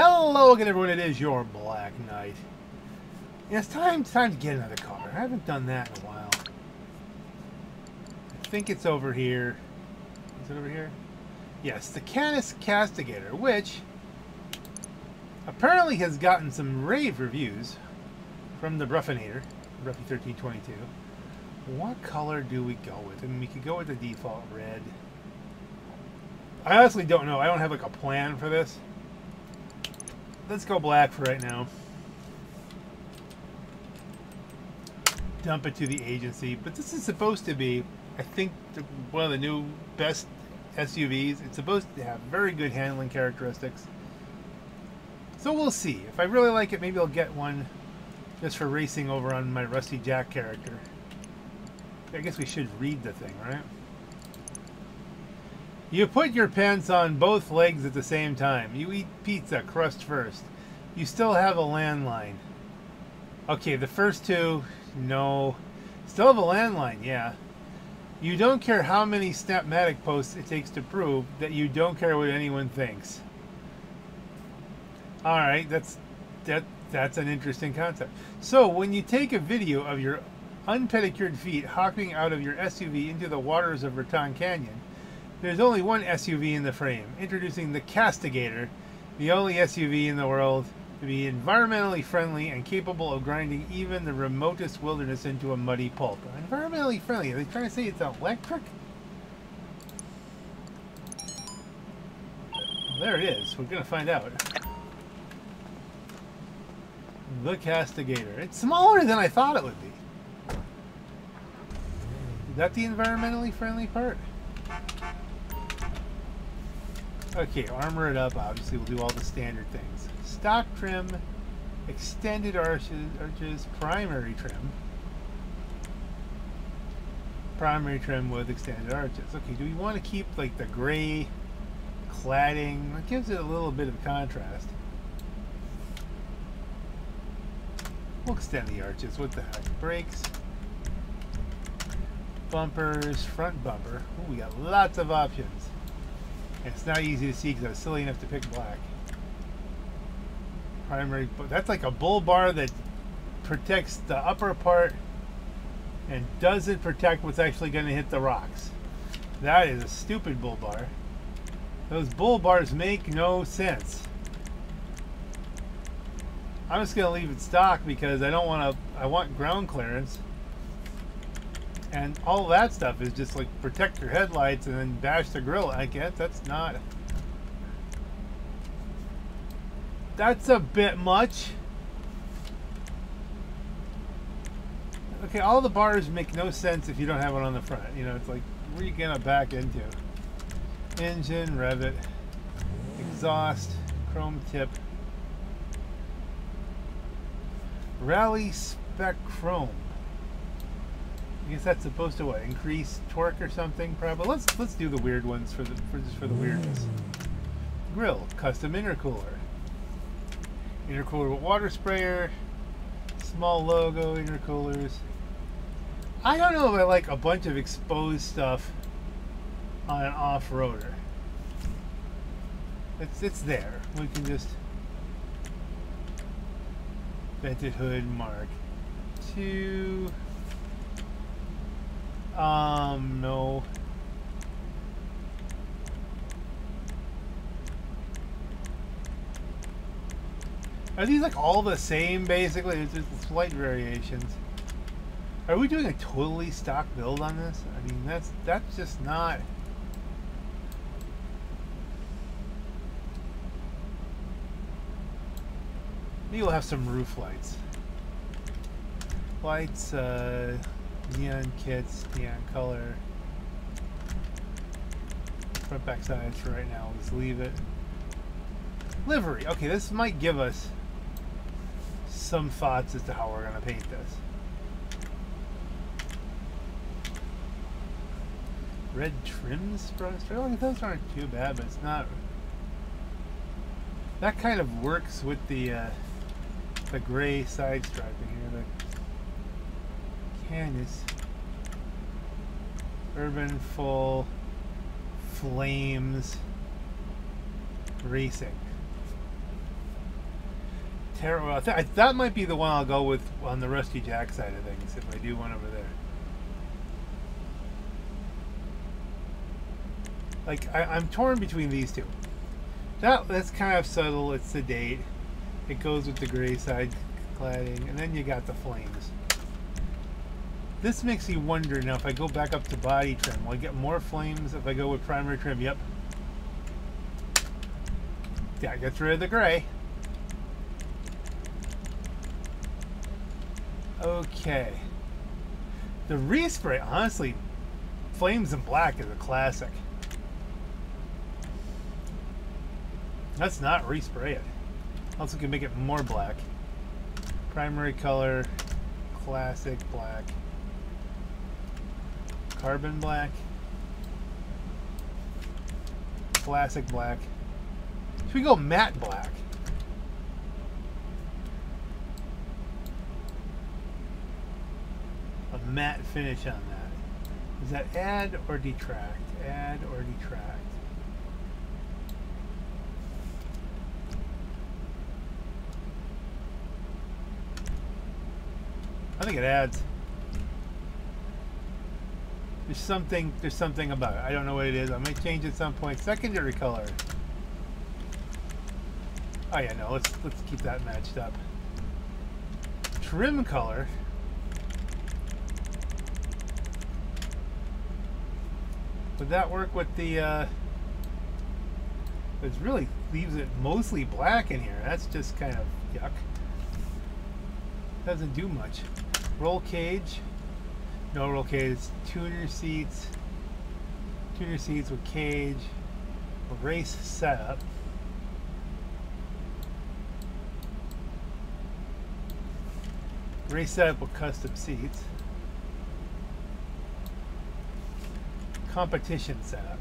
Hello again, everyone. It is your Black Knight. Yeah, it's time, time to get another car. I haven't done that in a while. I think it's over here. Is it over here? Yes, the Canis Castigator, which apparently has gotten some rave reviews from the Bruffinator, Broughy 1322. What color do we go with? I mean, we could go with the default red. I honestly don't know. I don't have like a plan for this. Let's go black for right now. Dump it to the agency. But this is supposed to be, I think, one of the new best SUVs. It's supposed to have very good handling characteristics. So we'll see. If I really like it, maybe I'll get one just for racing over on my Rusty Jack character. I guess we should read the thing, right? You put your pants on both legs at the same time. You eat pizza crust first. You still have a landline. Okay, the first two, no. Still have a landline, yeah. You don't care how many Snapmatic posts it takes to prove that you don't care what anyone thinks. All right, that's that that's an interesting concept. So when you take a video of your unpedicured feet hopping out of your SUV into the waters of Raton Canyon, there's only one SUV in the frame, introducing the Castigator, the only SUV in the world to be environmentally friendly and capable of grinding even the remotest wilderness into a muddy pulp. Environmentally friendly? Are they trying to say it's electric? Well, there it is. We're going to find out. The Castigator. It's smaller than I thought it would be. Is that the environmentally friendly part? Okay, armor it up. Obviously, we'll do all the standard things. Stock trim, extended arches, arches primary trim. Primary trim with extended arches. Okay, do we want to keep like the gray cladding? It gives it a little bit of contrast. We'll extend the arches. What the heck? Brakes. Bumpers, front bumper. Ooh, we got lots of options. It's not easy to see because I was silly enough to pick black. Primary, but that's like a bull bar that protects the upper part and doesn't protect what's actually going to hit the rocks. That is a stupid bull bar. Those bull bars make no sense. I'm just going to leave it stock because I don't want to, I want ground clearance. And all that stuff is just like protect your headlights and then bash the grill. I guess that's not. That's a bit much. Okay, all the bars make no sense if you don't have one on the front. You know, it's like, where are you to back into? Engine, rev exhaust, chrome tip, rally spec chrome. I guess that's supposed to what increase torque or something, probably. Let's let's do the weird ones for the for just for the weirdness. Grill, custom intercooler, intercooler with water sprayer, small logo intercoolers. I don't know if I like a bunch of exposed stuff on an off-roader. It's it's there. We can just vented hood mark two. Um, no. Are these like all the same basically? It's just slight variations. Are we doing a totally stock build on this? I mean, that's that's just not. Maybe we'll have some roof lights. Lights, uh, neon kits, neon color. Front back sides for right now. Let's leave it. Livery. Okay, this might give us some thoughts as to how we're going to paint this. Red trims, Australia. Those aren't too bad, but it's not. That kind of works with the uh, the gray side striping here. The Canis Urban Full Flames Racing. Terrible. well, th that might be the one I'll go with on the Rusty Jack side of things if I do one over there. Like, I, I'm torn between these two. That, that's kind of subtle, it's sedate. It goes with the gray side cladding, and then you got the flames. This makes you wonder now if I go back up to body trim, will I get more flames if I go with primary trim? Yep. Yeah, gets rid of the gray. Okay. The respray, honestly, Flames in Black is a classic. Let's not respray it. Also can make it more black. Primary color, classic black. Carbon black. Classic black. Should we go matte black? A matte finish on that. Is that add or detract? Add or detract? I think it adds. There's something there's something about it. I don't know what it is. I might change at some point. Secondary color. Oh yeah, no, let's let's keep that matched up. Trim color. Would that work with the uh it really leaves it mostly black in here. That's just kind of yuck. Doesn't do much. Roll cage. No roll cage. Tuner seats. Tuner seats with cage. Race setup. Race setup with custom seats. Competition setup.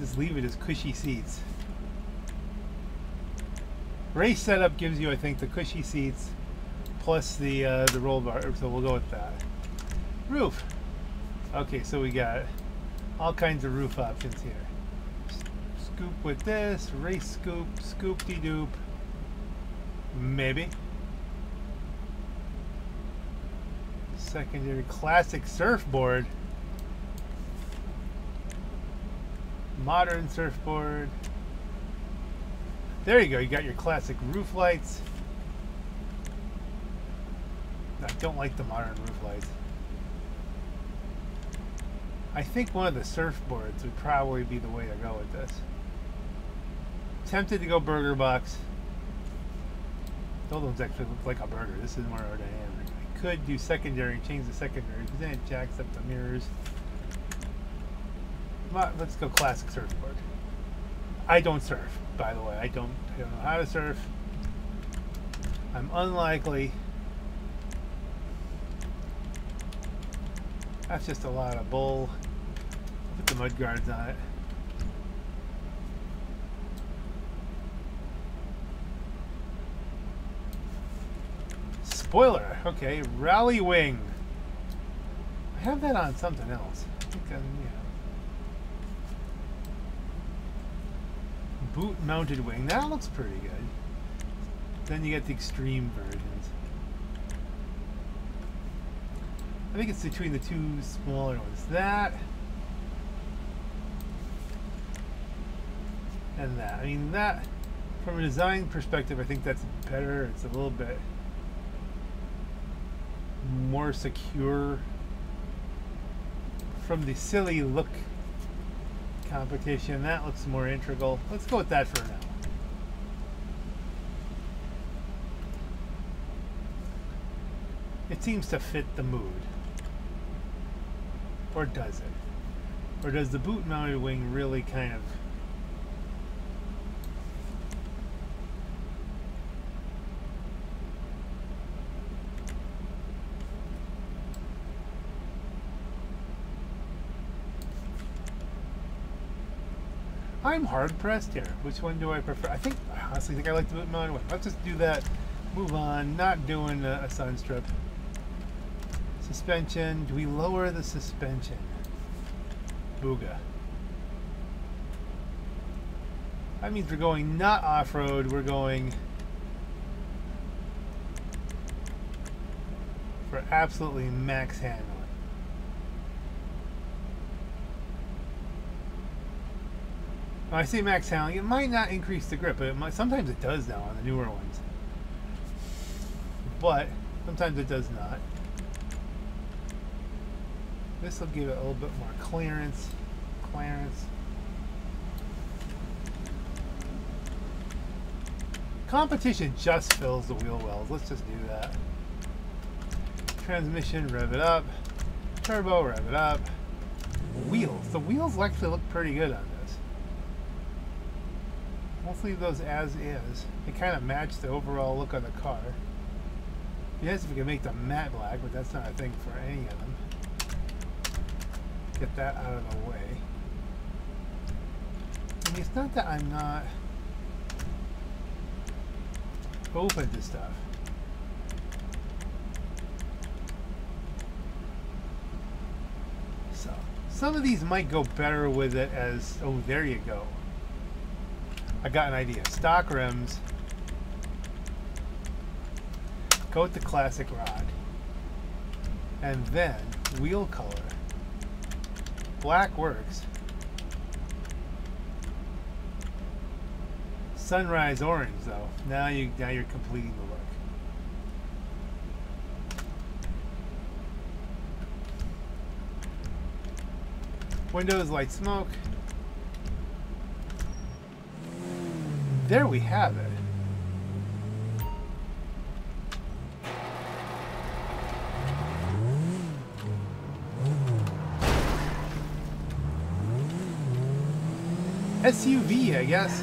Just leave it as cushy seats. Race setup gives you, I think, the cushy seats plus the uh, the roll bar, so we'll go with that. Roof. Okay, so we got all kinds of roof options here. Scoop with this, race scoop, scoop-de-doop, maybe. Secondary classic surfboard. Modern surfboard. There you go, you got your classic roof lights. I don't like the modern roof lights. I think one of the surfboards would probably be the way to go with this. Tempted to go burger box. Those ones actually look like a burger. This is more of aerodynamic. I could do secondary, change the secondary, because then it jacks up the mirrors. Let's go classic surfboard. I don't surf, by the way. I don't, I don't know how to surf. I'm unlikely. That's just a lot of bull. Put the mud guards on it. Spoiler. Okay, rally wing. I have that on something else. I think I'm, yeah. Boot mounted wing. That looks pretty good. Then you get the extreme versions. I think it's between the two smaller ones. That and that. I mean that from a design perspective I think that's better. It's a little bit more secure from the silly look competition. That looks more integral. Let's go with that for now. It seems to fit the mood. Or does it? Or does the boot mounted wing really kind of I'm hard pressed here. Which one do I prefer? I think I honestly think I like the mounted one. Let's just do that. Move on. Not doing a, a sun strip. Suspension. Do we lower the suspension? Booga. That means we're going not off-road, we're going for absolutely max handling. When I say max handling, it might not increase the grip, but it might, sometimes it does now on the newer ones. But sometimes it does not. This will give it a little bit more clearance. Clearance. Competition just fills the wheel wells. Let's just do that. Transmission, rev it up. Turbo, rev it up. Wheels. The wheels actually look pretty good on. Let's leave those as is. They kind of match the overall look of the car. Yes, if we can make them matte black, but that's not a thing for any of them. Get that out of the way. I mean, it's not that I'm not open to stuff. So, some of these might go better with it as, oh, there you go. I got an idea. Stock rims. Go with the classic rod. And then wheel color. Black works. Sunrise orange though. Now you now you're completing the look. Windows light smoke. There we have it. SUV, I guess.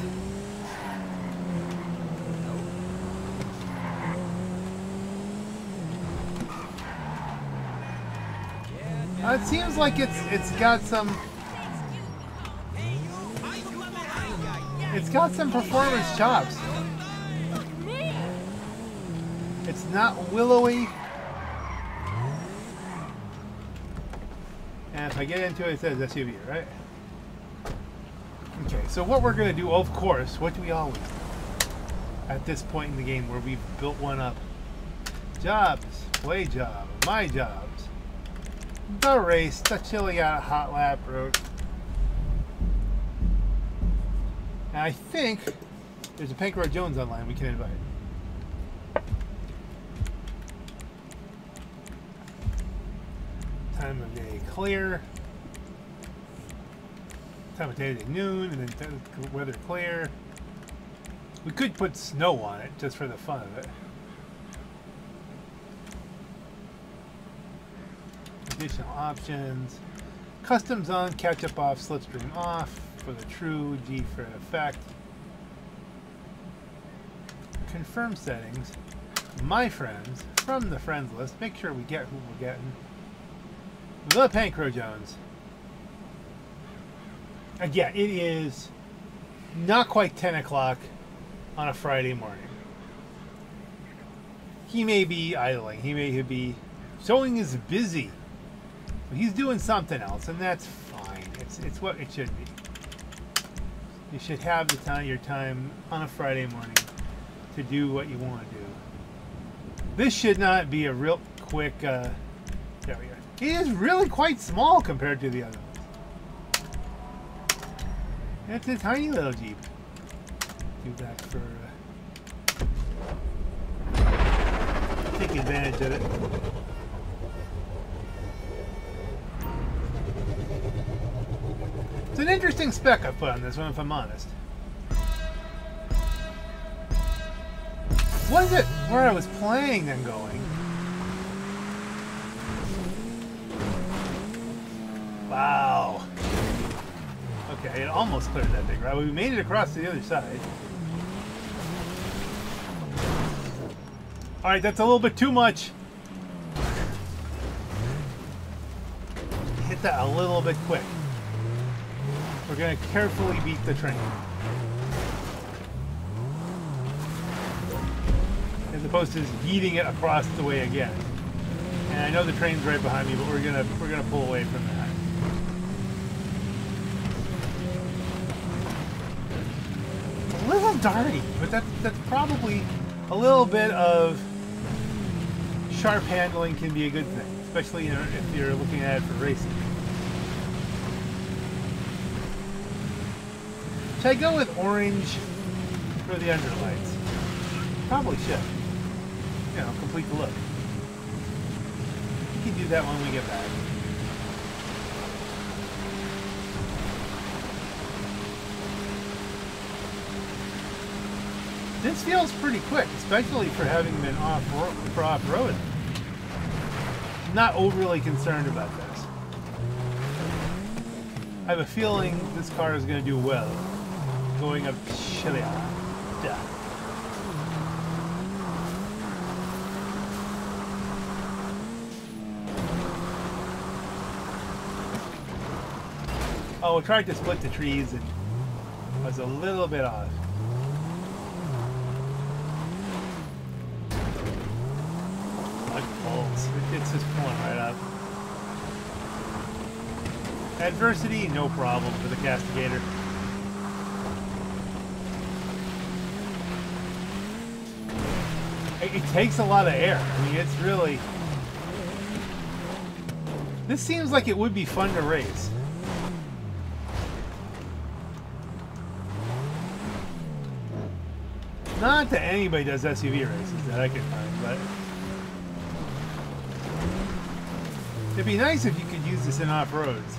Uh, it seems like it's it's got some it's got some performance chops. It's not willowy. And if I get into it, it says SUV, right? Okay, so what we're going to do, of course, what do we always do at this point in the game where we've built one up? Jobs, play job, my jobs, the race, the Chiliad Hot Lap Road. And I think there's a Pancro Jones online we can invite. Time of day clear time of day noon, and then weather clear. We could put snow on it just for the fun of it. Additional options. Customs on, catch up off, slipstream off for the true G for effect. Confirm settings. My friends from the friends list. Make sure we get who we're getting. The Pancro Jones uh, again, it is not quite 10 o'clock on a Friday morning. He may be idling. He may be showing is busy. He's doing something else, and that's fine. It's, it's what it should be. You should have the time, your time on a Friday morning to do what you want to do. This should not be a real quick. Uh, there we go. He is really quite small compared to the other. ones. It's a tiny little Jeep. Do that for... Uh, take advantage of it. It's an interesting spec I put on this one, if I'm honest. Was it where I was playing and going? Wow. Okay, it almost cleared that thing, right? We made it across to the other side. Alright, that's a little bit too much. Hit that a little bit quick. We're to carefully beat the train. as opposed to just yeeting it across the way again. And I know the train's right behind me, but we're gonna we're gonna pull away from that. It's a little darty, but that's that's probably a little bit of sharp handling can be a good thing, especially you know, if you're looking at it for racing. Should I go with orange for the underlights? Probably should. You know, complete the look. We can do that when we get back. This feels pretty quick, especially for having been off for off-road. Not overly concerned about this. I have a feeling this car is going to do well going up Chile. Oh, tried to split the trees and was a little bit off. Like. It's just pulling right up. Adversity, no problem for the castigator. It, it takes a lot of air. I mean, it's really... This seems like it would be fun to race. Not that anybody does SUV races that I can find, but... It'd be nice if you could use this in off-roads.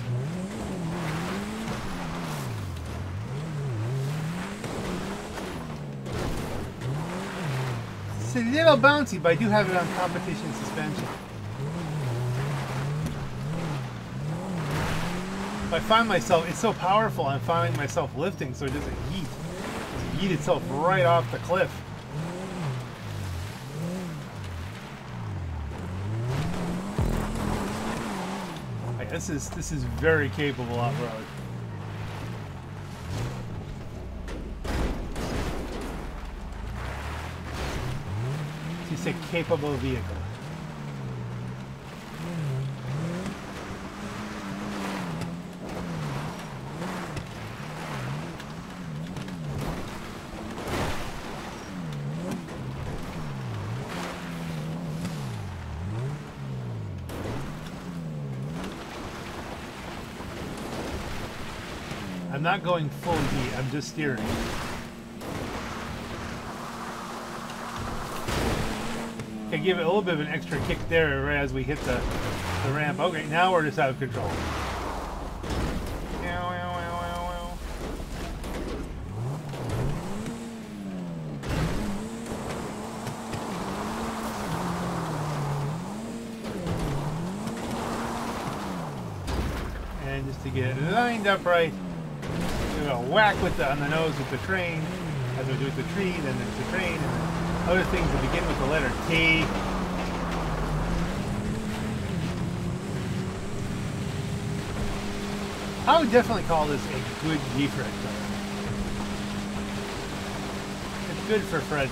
It's a little bouncy, but I do have it on competition suspension. I find myself, it's so powerful, I'm finding myself lifting so it doesn't heat. It itself right off the cliff. this is this is very capable off-road. It's a capable vehicle. I'm not going full heat, I'm just steering. I give it a little bit of an extra kick there right as we hit the, the ramp. Okay, now we're just out of control. And just to get it lined up right, we're gonna whack with the, on the nose with the train, as we do with the tree, then there's the train, other things that begin with the letter T. I would definitely call this a good defrag car. It's good for Fred.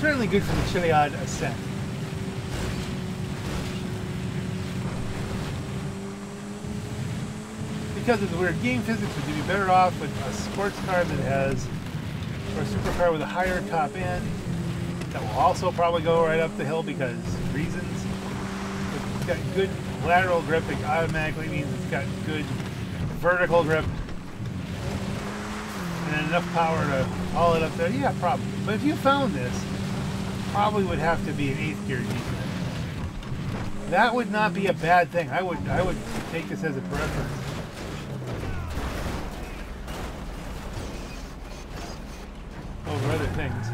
Certainly good for the Chiliad Ascent. Because of the weird game physics, would you be better off with a sports car that has, or a supercar with a higher top end that will also probably go right up the hill because reasons. It's got good lateral grip, it automatically means it's got good vertical grip and enough power to haul it up there. Yeah, probably. But if you found this, probably would have to be an eighth gear G. That would not be a bad thing. I would I would take this as a preference. Things.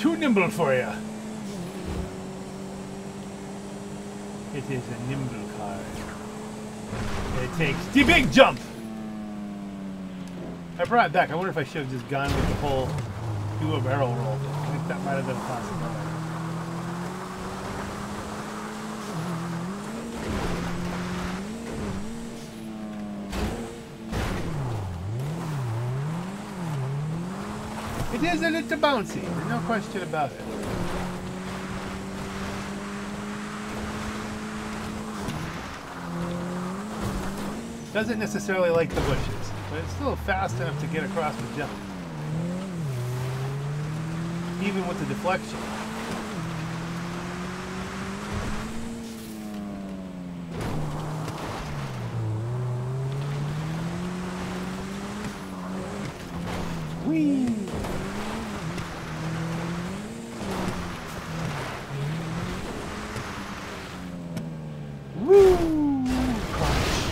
Too nimble for you. It is a nimble car. It takes the big jump. I brought it back. I wonder if I should have just gone with the whole do a barrel roll. I think that might have been a It is a little bouncy, no question about it. Doesn't necessarily like the bushes, but it's still fast enough to get across the jump. Even with the deflection. Whee! Woo! Crash.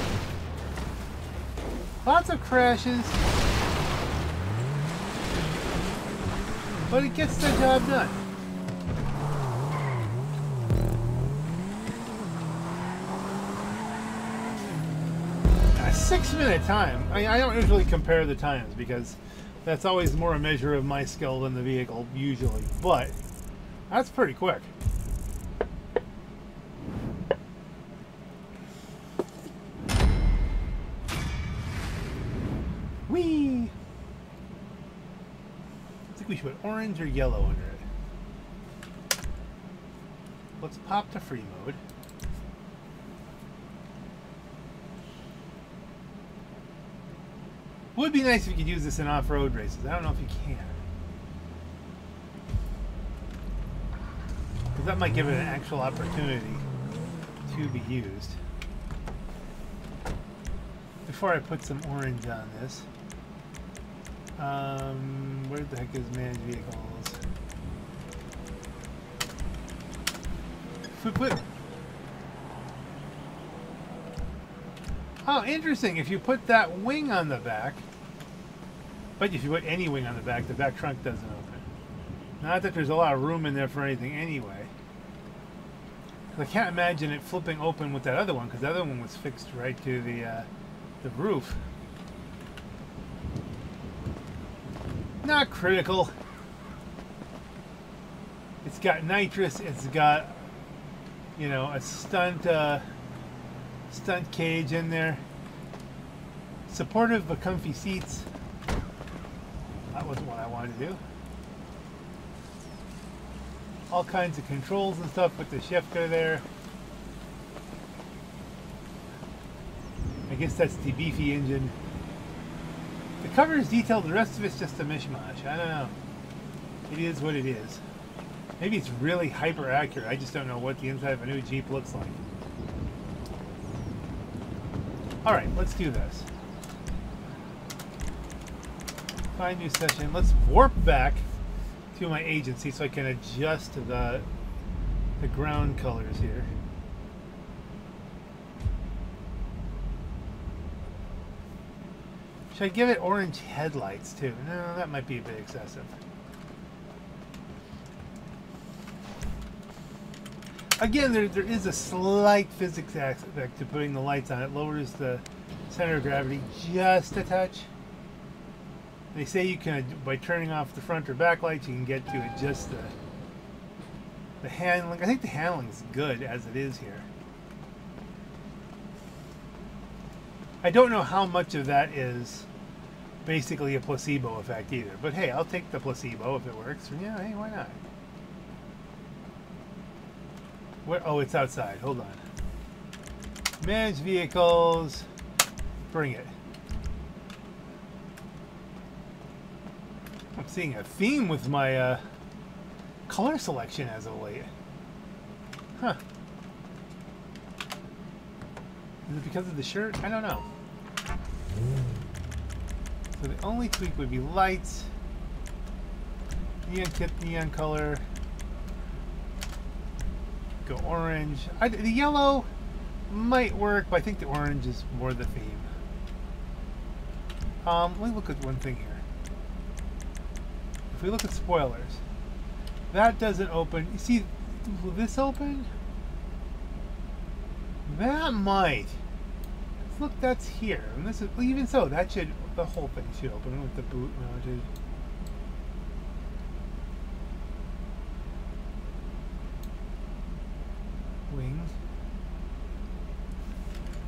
Lots of crashes. But it gets the job done. A six minute time. I, I don't usually compare the times because that's always more a measure of my skill than the vehicle, usually. But that's pretty quick. Orange or yellow under it. Let's pop to free mode. Would be nice if you could use this in off-road races. I don't know if you can. Because that might give it an actual opportunity to be used. Before I put some orange on this, um, where the heck is managed vehicles? Put Oh, interesting. If you put that wing on the back, but if you put any wing on the back, the back trunk doesn't open. Not that there's a lot of room in there for anything anyway. I can't imagine it flipping open with that other one, because the other one was fixed right to the, uh, the roof. Not critical. It's got nitrous, it's got, you know, a stunt, uh, stunt cage in there. Supportive but comfy seats. That wasn't what I wanted to do. All kinds of controls and stuff with the shifter there. I guess that's the beefy engine. The cover is detailed, the rest of it's just a mishmash. I don't know. It is what it is. Maybe it's really hyper accurate. I just don't know what the inside of a new Jeep looks like. Alright, let's do this. Find new session. Let's warp back to my agency so I can adjust the, the ground colors here. Should I give it orange headlights too? No, that might be a bit excessive. Again, there, there is a slight physics aspect to putting the lights on. It lowers the center of gravity just a touch. They say you can, by turning off the front or back lights, you can get to adjust the, the handling. I think the handling is good as it is here. I don't know how much of that is basically a placebo effect either. But hey, I'll take the placebo if it works. Yeah, hey, why not? Where? Oh, it's outside. Hold on. Manage vehicles. Bring it. I'm seeing a theme with my uh, color selection as of late. Huh. Is it because of the shirt? I don't know. So the only tweak would be lights. Neon tip, neon color go orange. I, the yellow might work, but I think the orange is more the theme. Um, let me look at one thing here. If we look at spoilers, that doesn't open. You see, will this open? That might look, that's here. And this is, well, even so, that should, the whole thing should open with the boot mounted. Wing.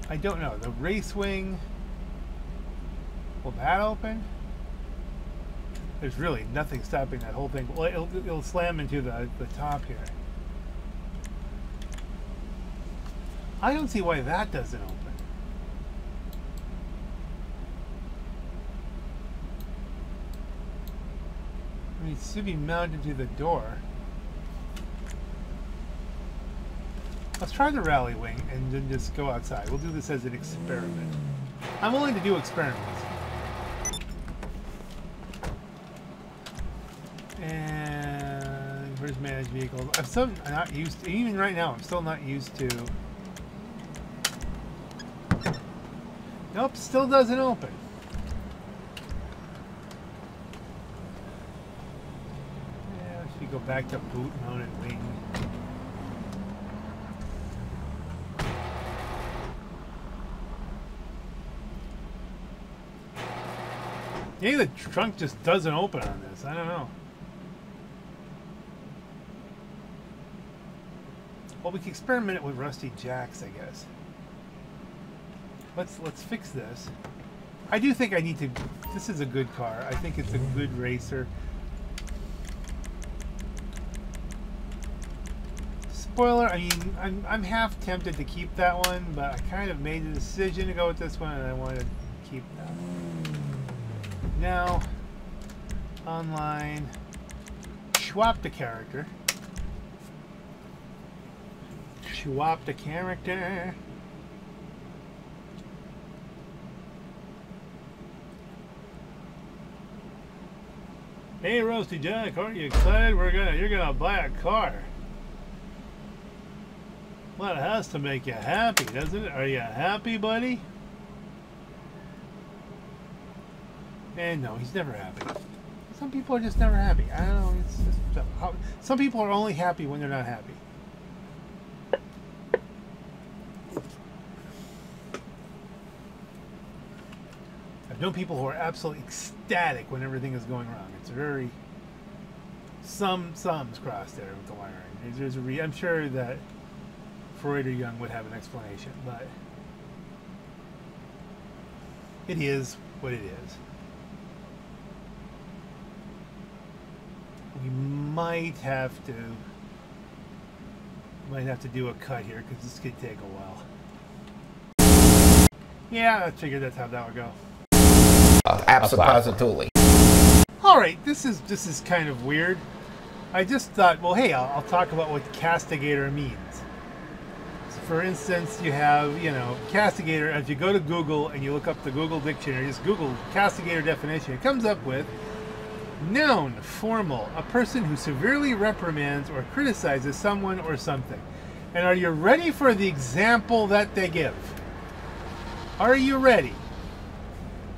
I don't know. The race wing. Will that open? There's really nothing stopping that whole thing. Well, it'll, it'll slam into the, the top here. I don't see why that doesn't open. Should be mounted to the door. Let's try the rally wing and then just go outside. We'll do this as an experiment. I'm willing to do experiments. And where's managed vehicles? I'm still not used to, even right now, I'm still not used to. Nope, still doesn't open. Yeah, should go back to boot mounted wing. Maybe the trunk just doesn't open on this. I don't know. Well, we can experiment it with rusty jacks, I guess. Let's let's fix this. I do think I need to. This is a good car. I think it's a good racer. Spoiler. I mean, I'm I'm half tempted to keep that one, but I kind of made the decision to go with this one, and I want to keep that. Now, online, swap the character. Swap the character. Hey, Rusty Jack, aren't you excited? We're gonna, you're gonna buy a car. Well, it has to make you happy, doesn't it? Are you happy, buddy? And no, he's never happy. Some people are just never happy. I don't know. It's just, some people are only happy when they're not happy. I've known people who are absolutely ecstatic when everything is going wrong. It's very some sums crossed there with the wiring. There's, there's a re, I'm sure that Freud or Jung would have an explanation, but it is what it is. we might have to might have to do a cut here because this could take a while. Yeah, I figured that's how that would go. Uh, absolutely. All right, this is this is kind of weird. I just thought, well, hey, I'll, I'll talk about what castigator means. For instance, you have, you know, castigator. If you go to Google and you look up the Google dictionary, just Google castigator definition, it comes up with Noun, formal, a person who severely reprimands or criticizes someone or something. And are you ready for the example that they give? Are you ready?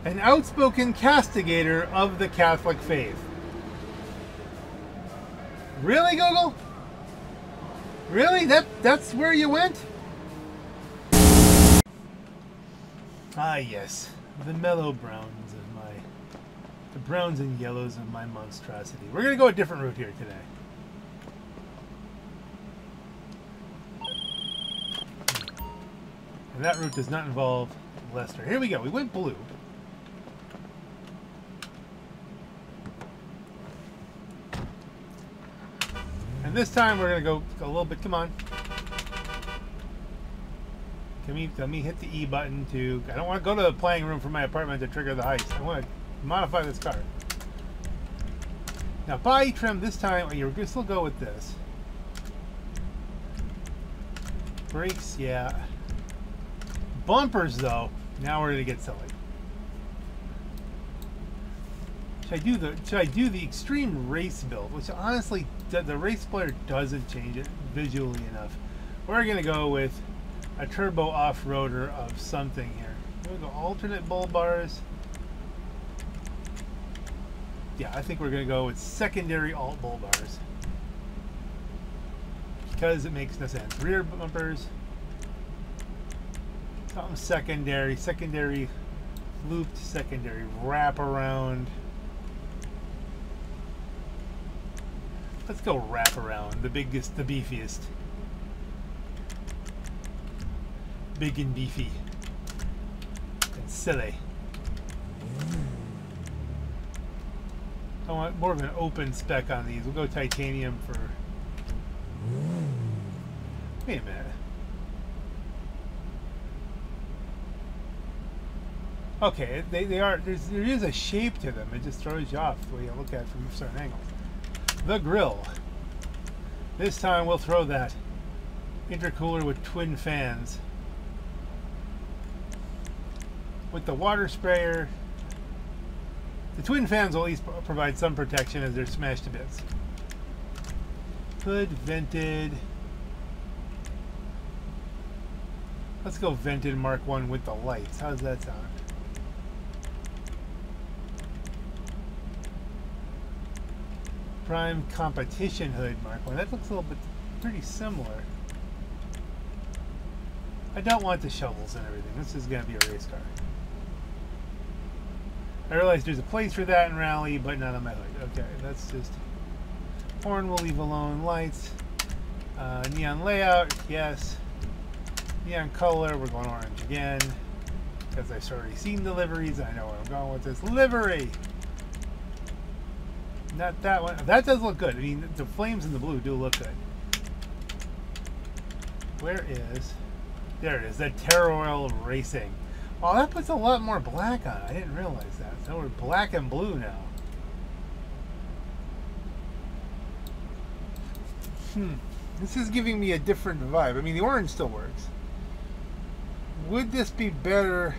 An outspoken castigator of the Catholic faith. Really, Google? Really? That that's where you went? Ah yes, the mellow browns of my the browns and yellows of my monstrosity. We're going to go a different route here today. And that route does not involve Lester. Here we go. We went blue. And this time we're going to go a little bit. Come on. Can me, let me hit the E button to... I don't want to go to the playing room for my apartment to trigger the heist. I want to modify this car. Now body trim this time, you're going to still go with this. Brakes, yeah. Bumpers though, now we're to get silly. Should I do the should I do the extreme race build, which honestly the race player doesn't change it visually enough. We're going to go with a turbo off-roader of something here. Going to go alternate bull bars yeah, I think we're going to go with secondary alt bull bars. Because it makes no sense. Rear bumpers. Something secondary. Secondary looped secondary wrap around. Let's go wrap around. The biggest, the beefiest. Big and beefy. That's silly. I want more of an open spec on these. We'll go titanium for... Wait a minute. Okay, they, they are, there's, there is a shape to them. It just throws you off the way you look at it from a certain angle. The grill. This time we'll throw that intercooler with twin fans. With the water sprayer, the twin fans will at least provide some protection as they're smashed to bits. Hood vented. Let's go vented Mark 1 with the lights. How does that sound? Prime Competition Hood Mark 1. That looks a little bit pretty similar. I don't want the shovels and everything. This is going to be a race car. I realize there's a place for that in Rally, but not on my hood. Okay, that's just... Horn we'll leave alone. Lights. Uh, neon layout, yes. Neon color, we're going orange again. Because I've already seen the liveries. I know where I'm going with this. Livery! Not that one. That does look good. I mean, the flames in the blue do look good. Where is... There it is. That Terroil Racing. Oh, that puts a lot more black on it. I didn't realize that. So we're black and blue now. Hmm. This is giving me a different vibe. I mean, the orange still works. Would this be better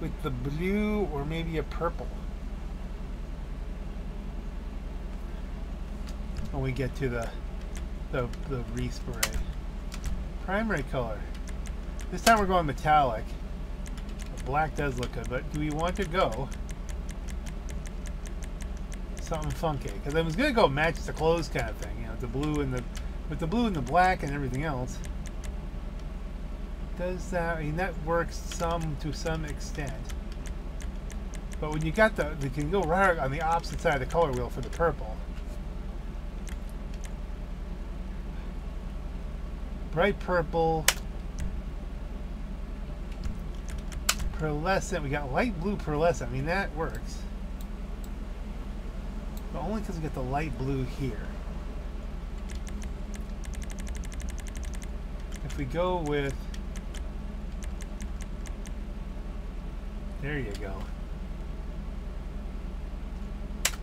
with the blue or maybe a purple? When we get to the the, the respray. Primary color. This time we're going metallic. Black does look good, but do we want to go something funky? Because I was gonna go match the clothes kind of thing, you know, the blue and the with the blue and the black and everything else. Does that? I mean, that works some to some extent. But when you got the, you can go right on the opposite side of the color wheel for the purple. Bright purple, pearlescent. We got light blue pearlescent. I mean, that works. But only because we get the light blue here. If we go with... There you go.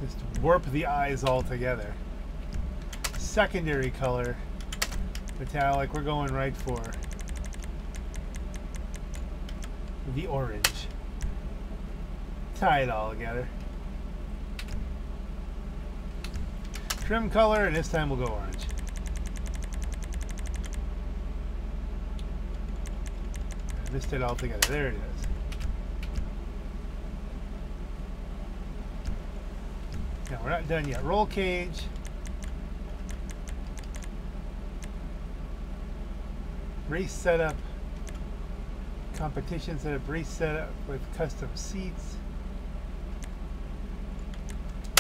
Just warp the eyes all together. Secondary color. Metallic. We're going right for the orange. Tie it all together. Trim color, and this time we'll go orange. Missed it all together. There it is. Now we're not done yet. Roll cage. Race setup competitions that have race set up with custom seats.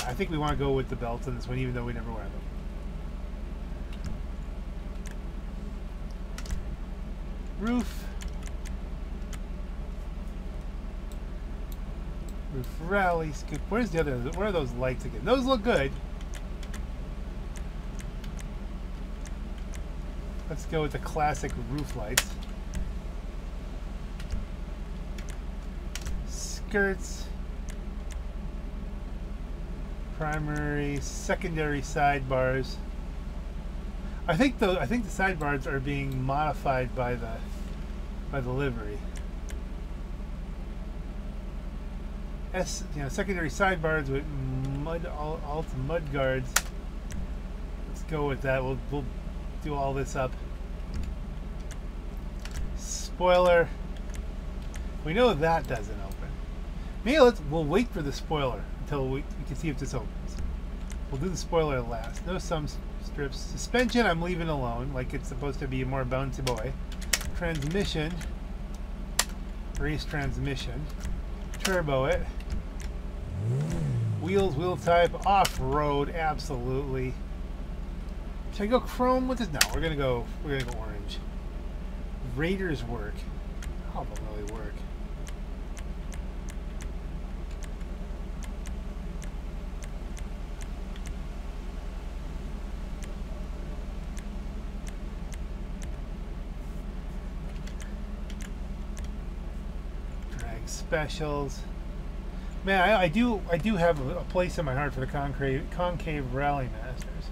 I think we want to go with the belts on this one, even though we never wear them. Roof. Roof rally. Scoop. Where's the other? Where are those lights again? Those look good. Let's go with the classic roof lights. Skirts, primary, secondary sidebars. I think the I think the sidebars are being modified by the by the livery. S you know secondary sidebars with mud alt mud guards. Let's go with that. We'll we'll do all this up. Spoiler. We know that doesn't. Maybe let's we'll wait for the spoiler until we, we can see if this opens. We'll do the spoiler last. No some strips. Suspension I'm leaving alone, like it's supposed to be a more bouncy boy. Transmission. Race transmission. Turbo it. Wheels, wheel type, off-road, absolutely. Should I go chrome with this? No, we're gonna go we're gonna go orange. Raiders work. How will really work? Specials. Man, I, I do I do have a, a place in my heart for the concave concave rally masters.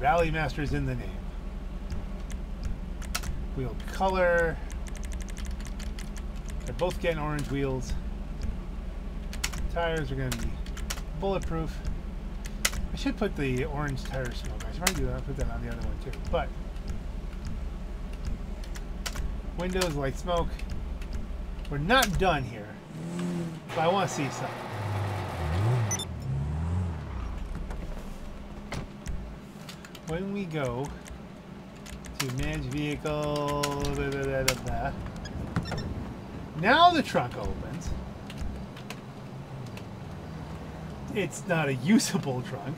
Rally masters in the name. Wheel color. They're both getting orange wheels. Tires are going to be bulletproof. I should put the orange tire smoke. I should probably do that. Put that on the other one too. But windows, light smoke. We're not done here, but I want to see something. When we go to manage vehicle, da, da, da, now the trunk opens. It's not a usable trunk.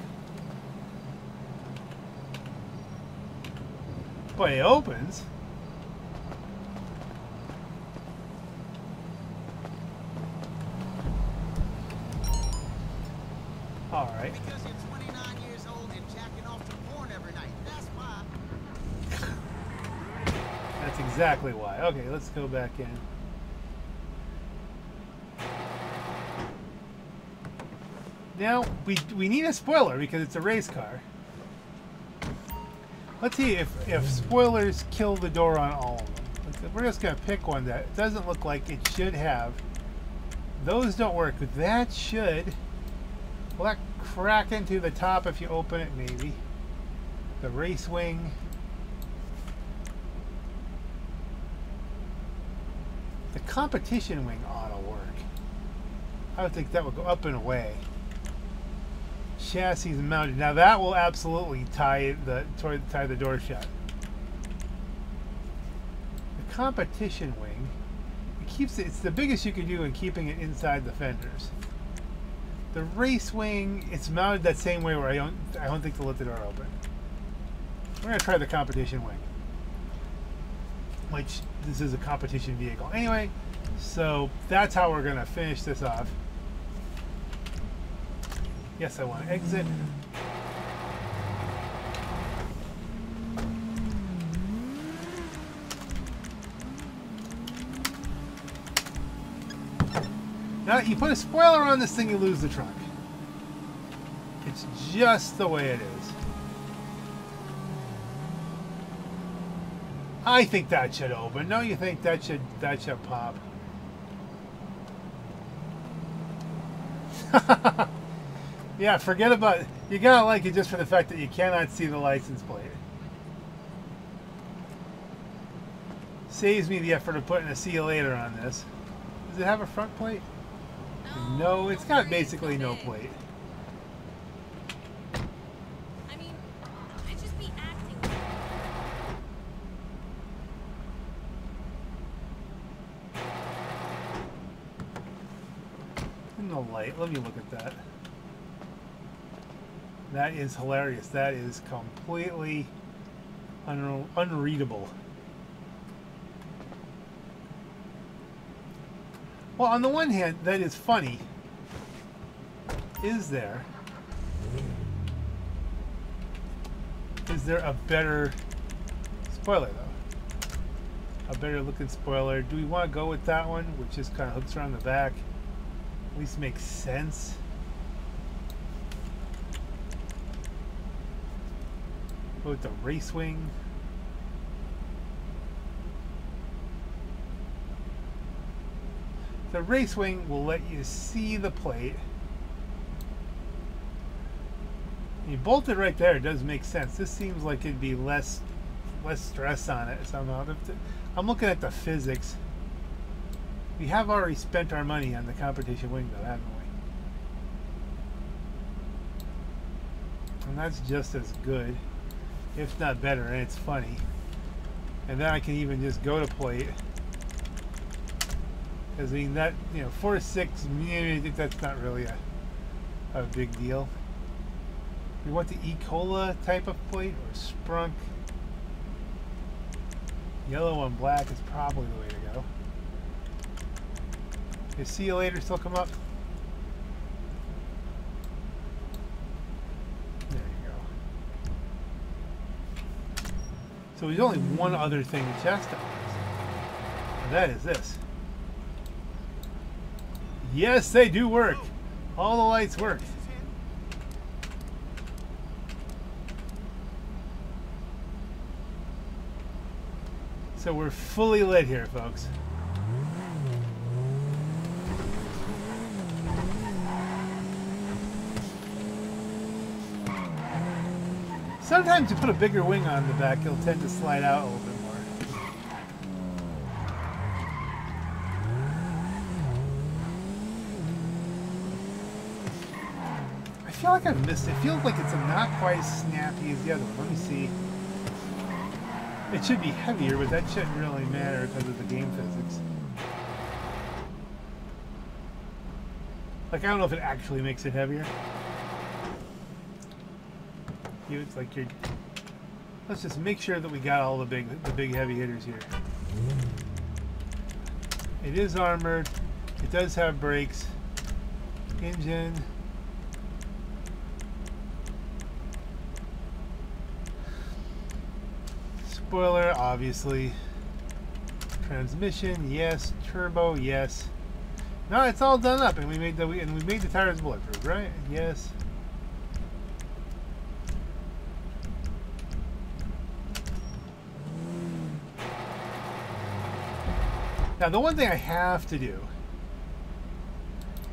But it opens. Right. Because you're 29 years old and jacking off to porn every night. That's why. That's exactly why. Okay, let's go back in. Now, we, we need a spoiler because it's a race car. Let's see if, if spoilers kill the door on all of them. Let's- We're just going to pick one that doesn't look like it should have. Those don't work, that should. Will that crack into the top if you open it? Maybe. The race wing. The competition wing ought to work. I would think that would go up and away. Chassis is mounted. Now that will absolutely tie the tie the door shut. The competition wing, it keeps it. It's the biggest you can do in keeping it inside the fenders. The race wing, it's mounted that same way where I don't. I don't think to let the door open. We're gonna try the competition wing which this is a competition vehicle anyway. So that's how we're gonna finish this off. Yes, I want to exit. Now, you put a spoiler on this thing, you lose the trunk. It's just the way it is. I think that should open. No, you think that should that should pop? yeah, forget about you gotta like it just for the fact that you cannot see the license plate. Saves me the effort of putting a see you later on this. Does it have a front plate? No, it's got basically no plate. I mean, I just be acting. In the light, let me look at that. That is hilarious. That is completely un- unreadable. Well, on the one hand, that is funny. Is there? Is there a better spoiler though? A better looking spoiler. Do we want to go with that one, which just kind of hooks around the back? At least makes sense. Go with the race wing. The race wing will let you see the plate. You bolt it right there. It does make sense. This seems like it'd be less less stress on it somehow. I'm looking at the physics. We have already spent our money on the competition wing, though, haven't we? And that's just as good, if not better, and it's funny. And then I can even just go to plate. Because, I mean, that, you know, 4 to 6, I think that's not really a, a big deal. You want the E. Cola type of plate or Sprunk? Yellow and black is probably the way to go. Is see you later still come up? There you go. So there's only one other thing to chastise. And that is this. Yes, they do work. All the lights work. So we're fully lit here, folks. Sometimes you put a bigger wing on the back, it'll tend to slide out a little bit more. I feel like I've missed it. It feels like it's not quite as snappy as the other one. Let me see. It should be heavier, but that shouldn't really matter because of the game physics. Like, I don't know if it actually makes it heavier. It's like you're. Let's just make sure that we got all the big, the big heavy hitters here. It is armored. It does have brakes. Engine. Spoiler, obviously. Transmission, yes. Turbo, yes. No, it's all done up, and we made the and we made the tires bulletproof, right? Yes. Now, the one thing I have to do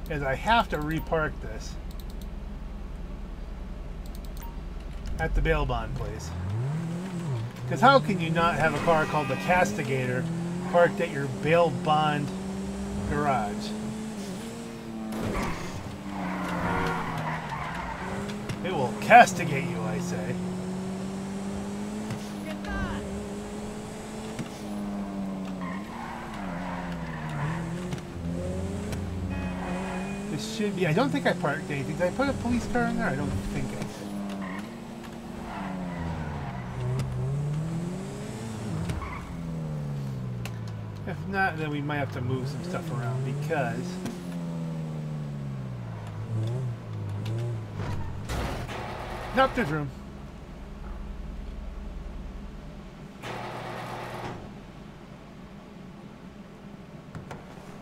is I have to repark this at the bail bond place. Because how can you not have a car called the Castigator parked at your bail bond garage? It will castigate you, I say. This should be. I don't think I parked anything. Did I put a police car in there? I don't think I did. If not, then we might have to move some stuff around because. Not there's room.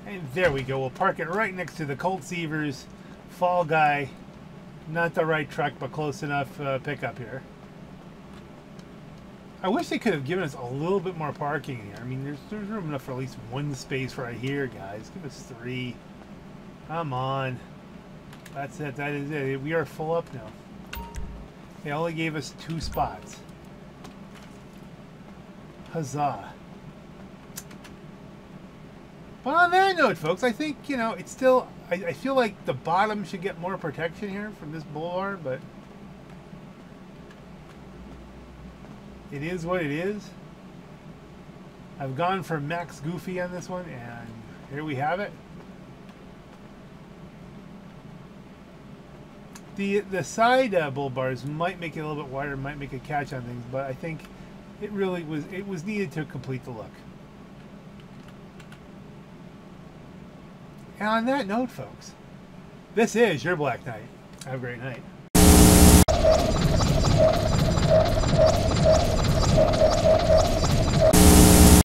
And there we go. We'll park it right next to the Colt Seavers Fall Guy. Not the right truck, but close enough uh, pickup here. I wish they could have given us a little bit more parking here. I mean, there's, there's room enough for at least one space right here, guys. Give us three. Come on. That's it. That is it. We are full up now. They only gave us two spots. Huzzah. But on that note, folks, I think, you know, it's still, I, I feel like the bottom should get more protection here from this boulevard, but it is what it is. I've gone for max goofy on this one, and here we have it. The, the side uh, bull bars might make it a little bit wider, might make a catch on things, but I think it really was, it was needed to complete the look. And on that note, folks, this is your Black Knight. Have a great night.